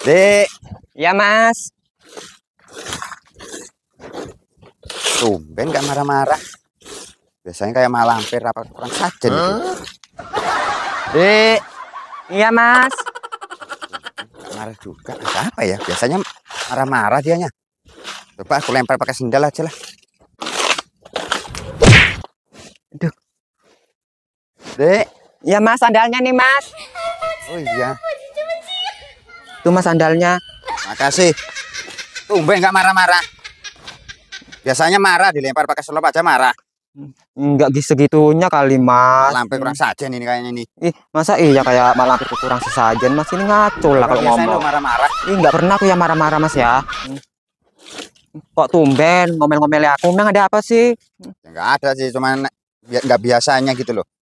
Dek, Ya mas. tumben gak marah-marah. Biasanya kayak malampir apa kurang sajen itu. Dek, Iya mas. gak marah juga. Ada apa ya? Biasanya marah-marah dianya. Coba aku lempar pakai sendal aja lah. Aduh. Dek, Ya mas sandalnya nih mas. oh iya, Tuh mas sandalnya. makasih. Tumben gak marah-marah. Biasanya marah dilempar pakai selop aja marah. Enggak segitunya kali mas. Malampir kurang sajen ini kayaknya ini. Ih masa iya kayak malam itu kurang sesajen mas ini ngaco lah kalau ngomong. marah-marah. Ih nggak pernah aku yang marah-marah mas ya. Kok tumben ngomel-ngomel aku memang ada apa sih? Ya nggak ada sih, cuman nggak biasanya gitu loh.